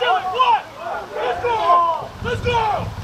Let's! What? Let's go! Let's go!